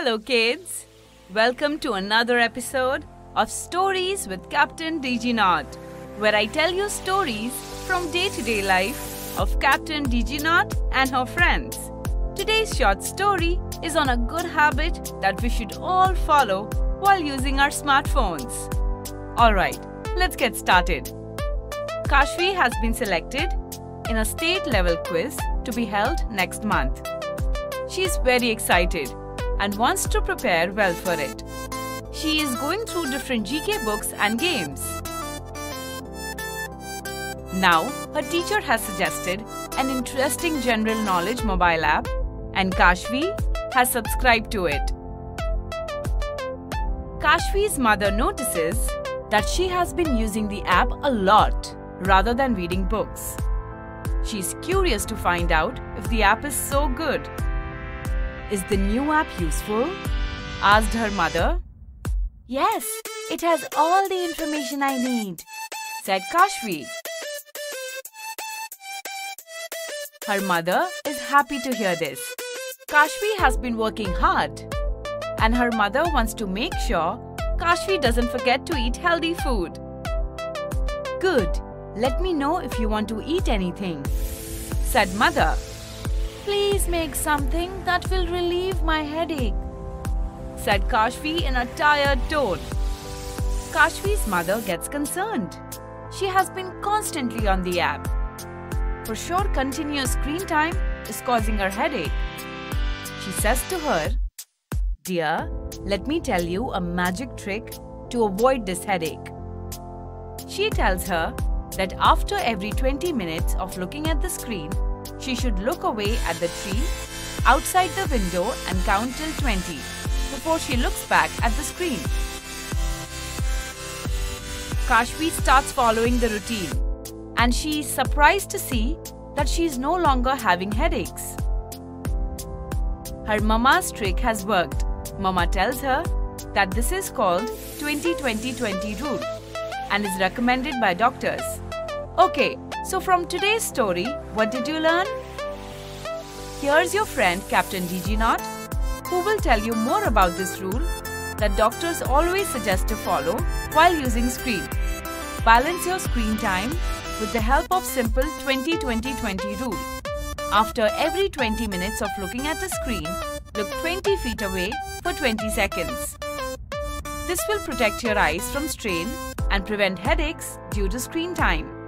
Hello, kids. Welcome to another episode of Stories with Captain Diginaut, where I tell you stories from day to day life of Captain Diginaut and her friends. Today's short story is on a good habit that we should all follow while using our smartphones. Alright, let's get started. Kashvi has been selected in a state level quiz to be held next month. She is very excited and wants to prepare well for it. She is going through different GK books and games. Now, her teacher has suggested an interesting general knowledge mobile app, and Kashvi has subscribed to it. Kashvi's mother notices that she has been using the app a lot rather than reading books. She's curious to find out if the app is so good. Is the new app useful? asked her mother. Yes, it has all the information I need, said Kashvi. Her mother is happy to hear this. Kashvi has been working hard, and her mother wants to make sure Kashvi doesn't forget to eat healthy food. Good, let me know if you want to eat anything, said mother. Please make something that will relieve my headache, said Kashvi in a tired tone. Kashvi's mother gets concerned. She has been constantly on the app. For sure, continuous screen time is causing her headache. She says to her, Dear, let me tell you a magic trick to avoid this headache. She tells her that after every 20 minutes of looking at the screen, she should look away at the tree outside the window and count till 20 before she looks back at the screen. Kashvi starts following the routine and she is surprised to see that she is no longer having headaches. Her mama's trick has worked. Mama tells her that this is called 20-20-20 rule and is recommended by doctors. Okay, so from today's story, what did you learn? Here's your friend Captain Diginaut who will tell you more about this rule that doctors always suggest to follow while using screen. Balance your screen time with the help of simple 20-20-20 rule. After every 20 minutes of looking at the screen, look 20 feet away for 20 seconds. This will protect your eyes from strain and prevent headaches due to screen time.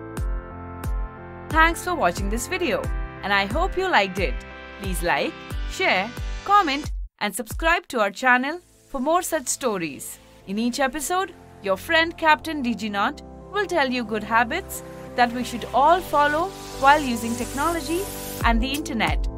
Thanks for watching this video and I hope you liked it. Please like, share, comment and subscribe to our channel for more such stories. In each episode, your friend Captain Diginaut will tell you good habits that we should all follow while using technology and the internet.